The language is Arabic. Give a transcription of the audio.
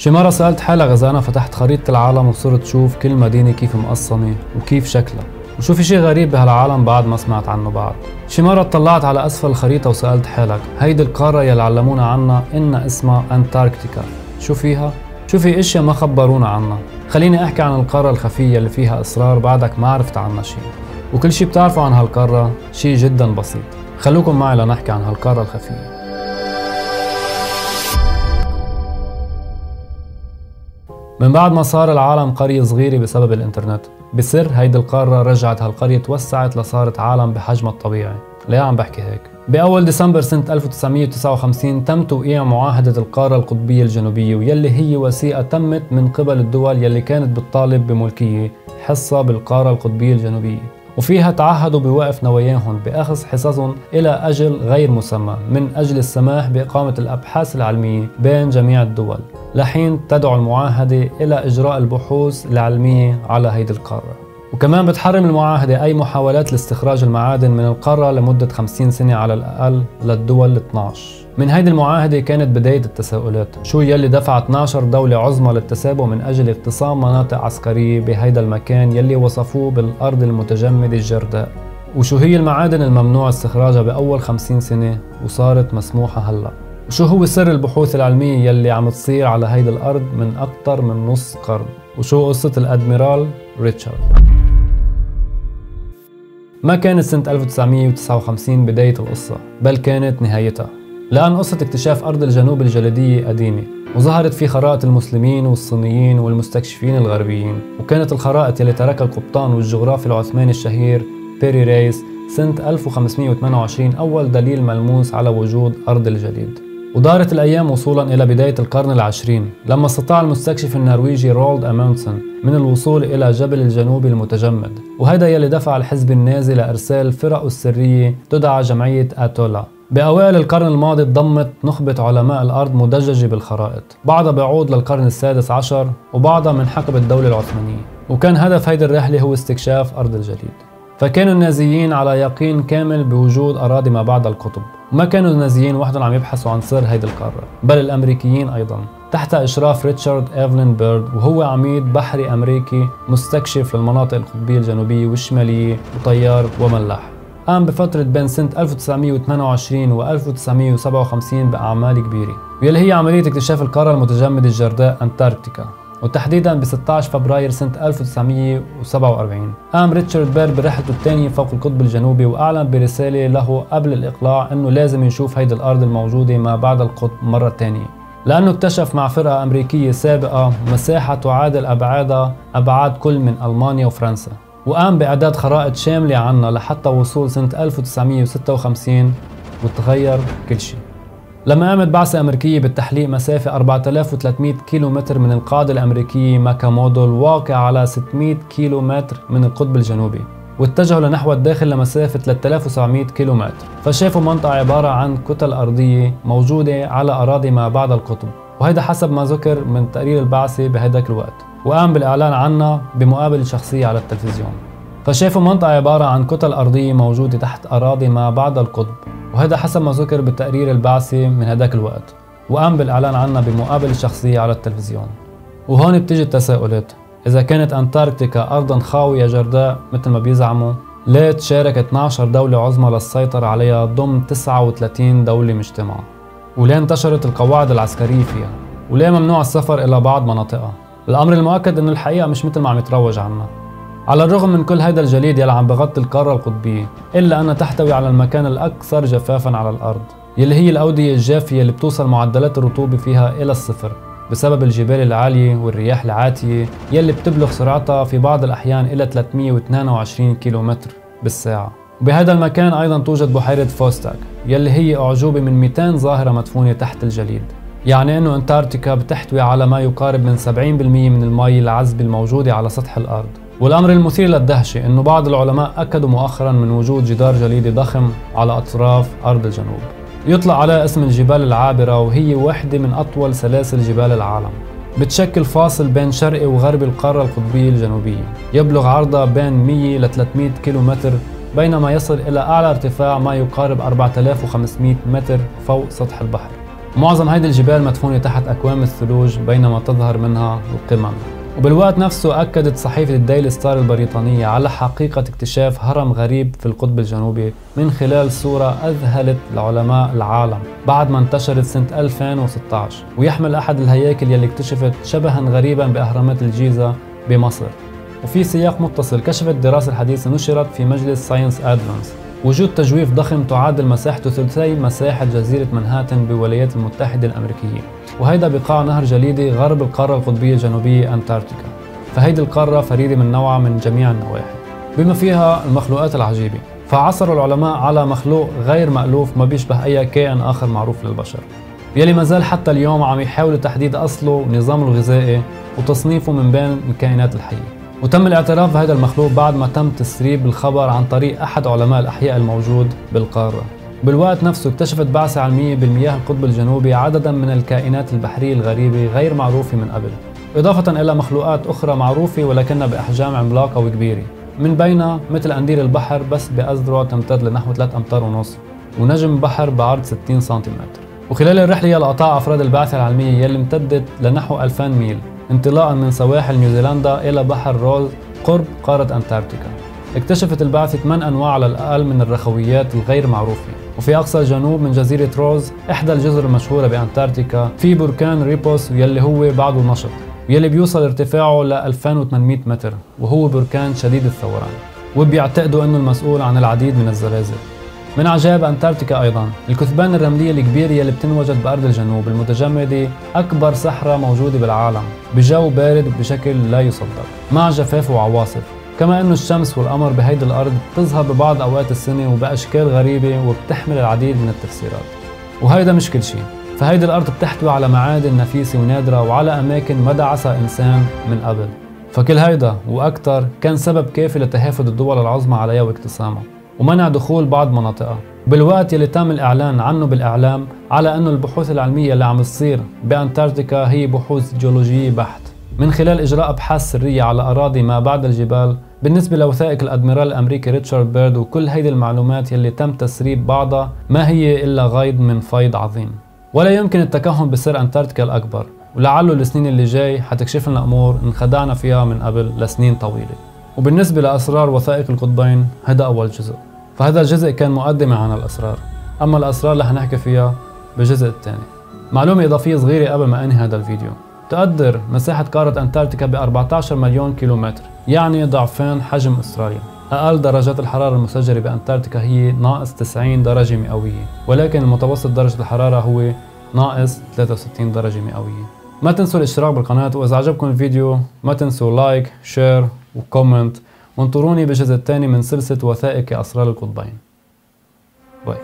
شي مرة سألت حالك إذا أنا فتحت خريطة العالم وصرت شوف كل مدينة كيف مقسمة وكيف شكلها وشو في شي غريب بهالعالم بعد ما سمعت عنه بعد. شي مرة اطلعت على أسفل الخريطة وسألت حالك هيدي القارة يلي علمونا عنها إن اسمها أنتاركتيكا شو فيها؟ شو في أشياء ما خبرونا عنها؟ خليني أحكي عن القارة الخفية اللي فيها اسرار بعدك ما عرفت عنها شي. وكل شي بتعرفوا عن هالقارة شي جدا بسيط. خلوكم معي لنحكي عن هالقارة الخفية. من بعد ما صار العالم قرية صغيرة بسبب الإنترنت بسر هيدي القارة رجعت هالقرية توسعت لصارت عالم بحجمها الطبيعي. ليه عم بحكي هيك؟ بأول ديسمبر سنة 1959 تم توقيع معاهدة القارة القطبية الجنوبية ويلي هي وثيقة تمت من قبل الدول يلي كانت بتطالب بملكية حصة بالقارة القطبية الجنوبية. وفيها تعهدوا بوقف نواياهم بأخذ حصصهم إلى أجل غير مسمى من أجل السماح بإقامة الأبحاث العلمية بين جميع الدول. لحين تدعو المعاهدة إلى إجراء البحوث العلمية على هيدي القارة. وكمان بتحرم المعاهدة أي محاولات لاستخراج المعادن من القارة لمدة 50 سنة على الأقل للدول 12 من هيدي المعاهدة كانت بداية التساؤلات. شو يلي دفع 12 دولة عظمى للتسابق من أجل اقتسام مناطق عسكرية بهيدا المكان يلي وصفوه بالأرض المتجمدة الجرداء؟ وشو هي المعادن الممنوع استخراجها بأول 50 سنة وصارت مسموحة هلأ؟ وشو هو سر البحوث العلمية يلي عم تصير على هيدي الأرض من أكثر من نص قرن؟ وشو قصة الأدميرال ريتشارد؟ ما كانت سنة 1959 بداية القصة بل كانت نهايتها. لأن قصة اكتشاف أرض الجنوب الجليدية قديمة وظهرت في خرائط المسلمين والصينيين والمستكشفين الغربيين وكانت الخرائط يلي تركها القبطان والجغرافي العثماني الشهير بيري ريس سنة 1528 أول دليل ملموس على وجود أرض الجليد. ودارت الأيام وصولا إلى بداية القرن العشرين لما استطاع المستكشف النرويجي روالد أمونسن من الوصول إلى جبل الجنوب المتجمد وهذا يلي دفع الحزب النازي لإرسال فرقه السرية تدعى جمعية ثولا. بأوائل القرن الماضي ضمت نخبة علماء الأرض مدججة بالخرائط بعضها بيعود للقرن السادس عشر وبعضها من حقب الدولة العثمانية. وكان هدف هيدي الرحلة هو استكشاف أرض الجليد. فكانوا النازيين على يقين كامل بوجود أراضي ما بعد القطب. وما كانوا النازيين وحدهم عم يبحثوا عن سر هيدي القارة بل الأمريكيين أيضا. تحت إشراف ريتشارد إيفلين بيرد وهو عميد بحري أمريكي مستكشف للمناطق القطبية الجنوبية والشمالية وطيار وملاح. قام بفترة بين سنة 1928 و 1957 بأعمال كبيرة. واللي هي عملية اكتشاف القارة المتجمدة الجرداء أنتاركتيكا. وتحديدا ب 16 فبراير سنة 1947 قام ريتشارد بير برحلته الثانية فوق القطب الجنوبي وأعلن برسالة له قبل الإقلاع أنه لازم يشوف هيدي الأرض الموجودة ما بعد القطب مرة ثانية. لأنه اكتشف مع فرقة أمريكية سابقة مساحة تعادل أبعادها أبعاد كل من ألمانيا وفرنسا. وقام بإعداد خرائط شاملة عنها لحتى وصول سنة 1956 وتغير كل شيء. لما قامت بعثة أمريكية بالتحليق مسافة 4300 كيلومتر من القاعدة الأمريكية ماكامودو الواقع على 600 كيلومتر من القطب الجنوبي واتجهوا لنحو الداخل لمسافة 3700 كيلومتر. فشافوا منطقة عبارة عن كتل أرضية موجودة على أراضي ما بعد القطب وهذا حسب ما ذكر من تقرير البعثة بهداك الوقت وقام بالإعلان عنها بمقابلة شخصية على التلفزيون. فشافوا منطقة عبارة عن كتل أرضية موجودة تحت أراضي ما بعد القطب. وهذا حسب ما ذكر بالتقرير البعثي من هداك الوقت وقام بالإعلان عنها بمقابلة شخصية على التلفزيون. وهون بتيجي التساؤلات إذا كانت أنتاركتيكا أرضا خاوية جرداء مثل ما بيزعموا ليه تشارك 12 دولة عظمى للسيطرة عليها ضمن 39 دولة مجتمعة وليه انتشرت القواعد العسكرية فيها؟ وليه ممنوع السفر إلى بعض مناطقها؟ الأمر المؤكد أنه الحقيقة مش مثل ما عم يتروج عنها على الرغم من كل هيدا الجليد يلي عم بغطي القارة القطبية إلا أنها تحتوي على المكان الأكثر جفافا على الأرض يلي هي الأودية الجافية اللي بتوصل معدلات الرطوبة فيها إلى الصفر بسبب الجبال العالية والرياح العاتية يلي بتبلغ سرعتها في بعض الأحيان إلى 322 كيلومتر بالساعة. وبهذا المكان أيضا توجد بحيرة فوستاك يلي هي أعجوبة من 200 ظاهرة مدفونة تحت الجليد. يعني أنه أنتاركتيكا بتحتوي على ما يقارب من 70% من المي العذبة الموجودة على سطح الأرض. والأمر المثير للدهشة أنه بعض العلماء أكدوا مؤخرا من وجود جدار جليدي ضخم على أطراف أرض الجنوب. يطلق عليه اسم الجبال العابرة وهي واحدة من أطول سلاسل جبال العالم. بتشكل فاصل بين شرقي وغربي القارة القطبية الجنوبية. يبلغ عرضها بين 100 ل 300 كيلومتر بينما يصل إلى أعلى ارتفاع ما يقارب 4500 متر فوق سطح البحر. معظم هيدي الجبال مدفونة تحت أكوام الثلوج بينما تظهر منها القمم. وبالوقت نفسه أكدت صحيفة الديلي ستار البريطانية على حقيقة اكتشاف هرم غريب في القطب الجنوبي من خلال صورة أذهلت لعلماء العالم بعد ما انتشرت سنة 2016 ويحمل أحد الهياكل يلي اكتشفت شبها غريبا بأهرامات الجيزة بمصر. وفي سياق متصل كشفت الدراسة الحديثة نشرت في مجلة Science Advances وجود تجويف ضخم تعادل مساحته ثلثي مساحة جزيرة منهاتن بالولايات المتحدة الأمريكية. وهيدا بقاع نهر جليدي غرب القارة القطبية الجنوبية أنتاركتيكا. فهيدي القارة فريدة من نوعها من جميع النواحي. بما فيها المخلوقات العجيبة فعثروا العلماء على مخلوق غير مألوف ما بيشبه أي كائن آخر معروف للبشر. يلي ما زال حتى اليوم عم يحاولوا تحديد أصله ونظامه الغذائي وتصنيفه من بين الكائنات الحية. وتم الاعتراف بهذا المخلوق بعد ما تم تسريب الخبر عن طريق أحد علماء الأحياء الموجود بالقارة. بالوقت نفسه اكتشفت بعثة علمية بالمياه القطب الجنوبي عددا من الكائنات البحرية الغريبة غير معروفة من قبل إضافة إلى مخلوقات أخرى معروفة ولكنها بأحجام عملاقة وكبيرة. من بينها مثل قنديل البحر بس بأذرع تمتد لنحو 3 أمتار ونص ونجم بحر بعرض 60 سنتيمتر. وخلال الرحلة يلي قطع أفراد البعثة العلمية يلي امتدت لنحو 2000 ميل. انطلاقا من سواحل نيوزيلندا إلى بحر روز قرب قارة أنتاركتيكا. اكتشفت البعثة 8 أنواع على الأقل من الرخويات الغير معروفة. وفي أقصى الجنوب من جزيرة روز إحدى الجزر المشهورة بأنتاركتيكا في بركان إريبوس يلي هو بعده نشط يلي بيوصل ارتفاعه ل 2800 متر وهو بركان شديد الثوران. وبيعتقدوا أنه المسؤول عن العديد من الزلازل. من عجائب أنتاركتيكا أيضا الكثبان الرملية الكبيرة يلي بتنوجد بأرض الجنوب المتجمدة أكبر صحراء موجودة بالعالم بجو بارد بشكل لا يصدق مع جفاف وعواصف. كما أنه الشمس والقمر بهيدي الأرض بتظهر ببعض أوقات السنة وبأشكال غريبة وبتحمل العديد من التفسيرات. وهيدا مش كل شيء فهيدي الأرض بتحتوي على معادن نفيسة ونادرة وعلى أماكن ما دعسها إنسان من قبل. فكل هيدا وأكثر كان سبب كافي لتهافت الدول العظمى عليها واقتسامها. ومنع دخول بعض مناطقها. بالوقت يلي تم الإعلان عنه بالإعلام على أنه البحوث العلمية اللي عم تصير بأنتاركتيكا هي بحوث جيولوجية بحت. من خلال إجراء أبحاث سرية على أراضي ما بعد الجبال بالنسبة لوثائق الأدميرال الأمريكي ريتشارد بيرد وكل هيدي المعلومات يلي تم تسريب بعضها ما هي إلا غيض من فيض عظيم. ولا يمكن التكهن بسر أنتاركتيكا الأكبر ولعله السنين اللي جاي حتكشف لنا أمور انخدعنا فيها من قبل لسنين طويلة. وبالنسبة لأسرار وثائق القطبين هذا أول جزء. فهذا الجزء كان مقدمة عن الأسرار. أما الأسرار اللي حنحكي فيها بالجزء الثاني. معلومة إضافية صغيرة قبل ما أنهي هذا الفيديو. تقدر مساحة قارة أنتاركتيكا ب 14 مليون كيلومتر يعني ضعفين حجم أستراليا. أقل درجات الحرارة المسجلة بأنتاركتيكا هي ناقص 90 درجة مئوية ولكن المتوسط درجة الحرارة هو ناقص 63 درجة مئوية. ما تنسوا الاشتراك بالقناة وإذا عجبكم الفيديو ما تنسوا like share و comment وانطروني بالجزء الثاني من سلسلة وثائقي أسرار القطبين. bye